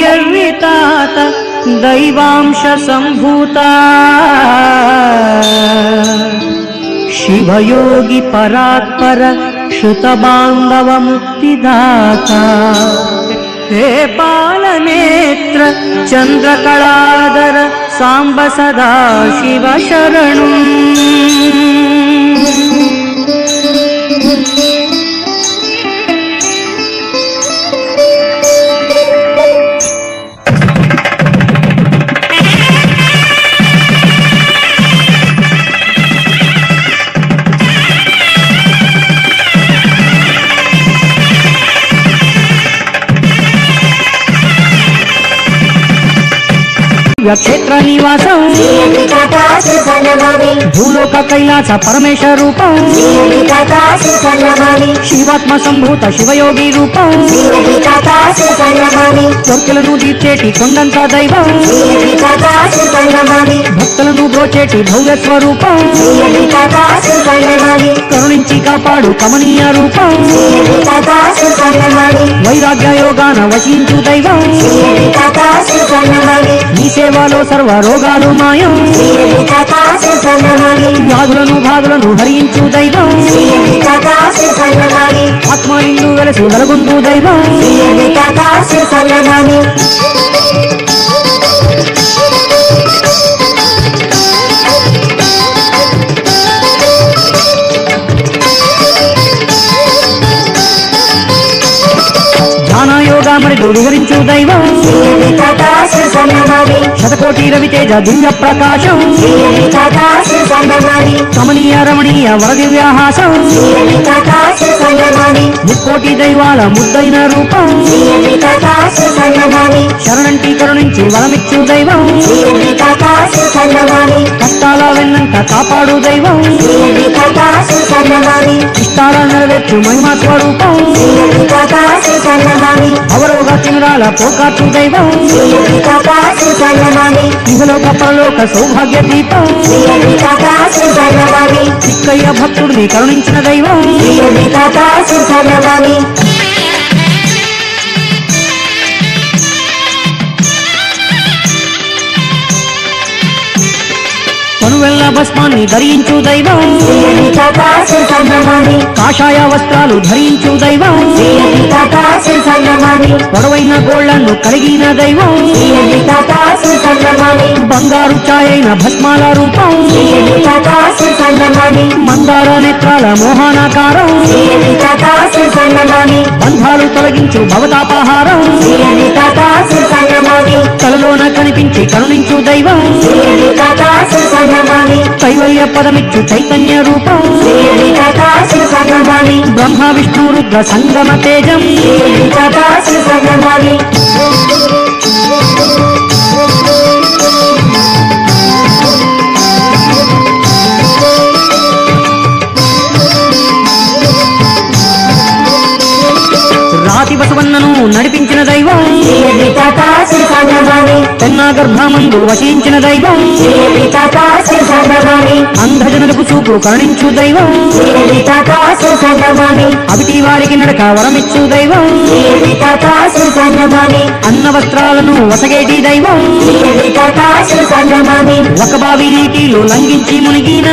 चर्वितात् दैवांशसम्भूता। शिवयोगि परात्पर श्रुतबान्धवमुक्तिदाता। हे पालनेत्र चन्द्रकलादर साम्ब सदा शिवशरणम्। చంద్రకళాధర క్షేత్ర నివాసం. భూలోక కైలాస పరమేశ రూపం. శివాత్మ సంభూత శివయోగి రూపం. చొర్కెలను తీర్చేటి కొండంత దైవం. భక్తులను బ్రోచేటి భవ్య స్వరూపం. కరుణించి కాపాడు కమనీయ రూపం. వైరాగ్య యోగాన వశించు దైవం. ఈ సేవలో సర్వ రోగాలు మాయం. వ్యాధులను బాధులను హరించు దైవం. ఆత్మ నిన్ను వెలసి వెలగొందు దైవం. ధ్యాన యోగా మరి వివరించు దైవం. శతకోటి రవితేజ దివ్య ప్రకాశం. రమణీయ వరదివ్యాహాసం. ముక్కోటి దైవాల ముద్దైన రూపం. శరణంటి కరుణించి వరమిచ్చు దైవం. కష్టాల వెన్నంట కాపాడు దైవం. ఇష్టాల నెరవేర్చు మహిమా స్వరూపం. అవరోగ తిమిరాల పోకాటు దైవం. ఇహలోక పరలోక సౌభాగ్య దీపం. చిక్కయ్య భక్తుడిని కరుణించిన దైవం. భస్మాన్ని ధరించు దైవం. కాషాయ వస్త్రాలు ధరించు దైవం. పొడవైన గోళ్ళను కలిగిన దైవం. బంగారు ఛాయైన భస్మాల రూపం. మందార నేత్రాల మోహనాకారం. బంధాలు తొలగించు భవతాపహారం. తలలోన కనిపించి కరుణించు దైవం. పదమిచ్చు చైతన్య రూపం. బ్రహ్మ విష్ణు రుద్ర సంగమ తేజం. రాతి బసవన్నను నడిపించిన దైవం. గర్భమందు వశించిన దైవం. అంధజనులకు చూపు కరుణించు దైవం. అవిటి వారికి నడక వరమిచ్చు దైవం. అన్న వస్త్రాలను వసగేటి దైవం. ఒక బావి నీటిలో లంఘించి మునిగిన.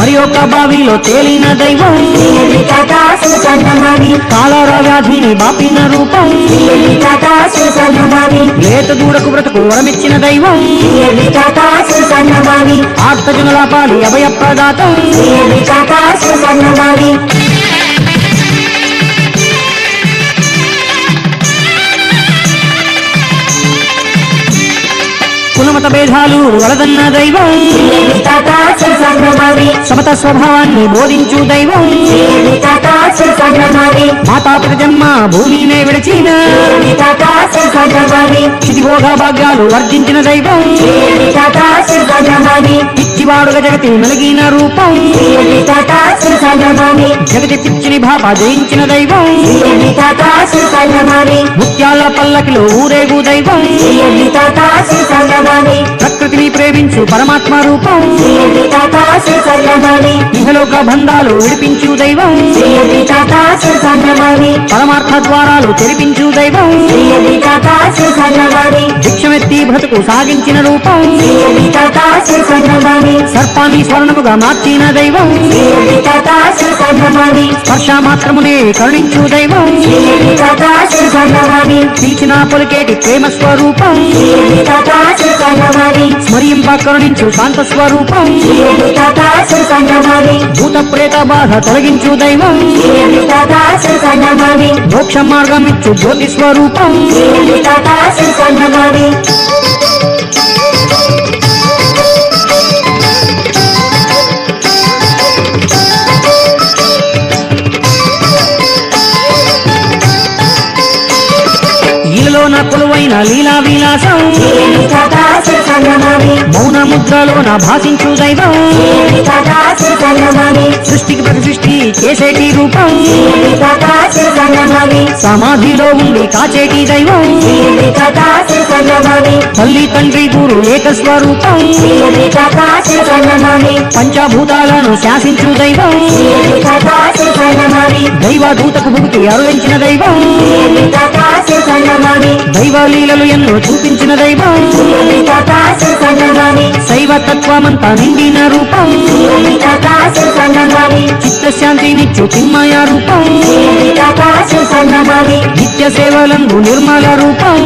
మరి ఒక బావిలో తేలిన దైవం. కాలార వ్యాధిని బాపిన రూపం. లేత దూడకు బ్రతుకు వరమిచ్చిన దైవం. ఆర్తజనుల పాలి అభయ ప్రదాతం కులమత భేదాలు వలదన్న దైవం. సమత స్వభావాన్ని బోధించు దైవం. మాతా ప్రజమ్మ భూమినే విడిచిన. క్షితిభోగ భాగ్యాలు వర్జించిన దైవం. పిచ్చివాడుగా జగతి నలిగిన రూపం. జగతి పిచ్చిని భాప జయించిన దైవం. శ్రీ ముత్యాల పల్లకిలో ఊరేగు దైవం. ప్రకృతిని ప్రేమించు పరమాత్మ రూపం. ఇహలోక బంధాలు విడిపించు దైవం. పరమార్థ ద్వారాలు తెరిపించు దైవం. భిక్షమెత్తి బ్రతుకు సాగించిన రూపం. సర్పాన్ని స్వర్ణముగా మార్చిన దైవం. స్పర్శ మాత్రమునే కరుణించు దైవం. పిలిచిన పొలికేటి ప్రేమ స్వరూపం స్మరింప కరుణించు శాంత స్వరూపం భూత ప్రేత బాధ తొలగించు దైవం. మోక్ష మార్గం ఇచ్చు జ్యోతి స్వరూపం లీలా విలాసం. మౌన నా భాషించు దైవం. సృష్టికి ప్రతి సృష్టి చేసేటి రూపం. సమాధిలో ఉండి కాచేటి దైవం. తల్లి తండ్రి గురు ఏక స్వరూపం. పంచభూతాలను శాసించు దైవం. దైవదూతకు భుక్తి అరువించిన దైవ. లీలలు ఎన్నో చూపించిన దైవం. శ్రీ తాత శ్రీ సంగమాని శైవ తత్వమంతా నిండిన రూపం. చిత్తశాంతినిచ్చు చిన్మయ రూపం. నిత్య సేవలందు నిర్మల రూపం.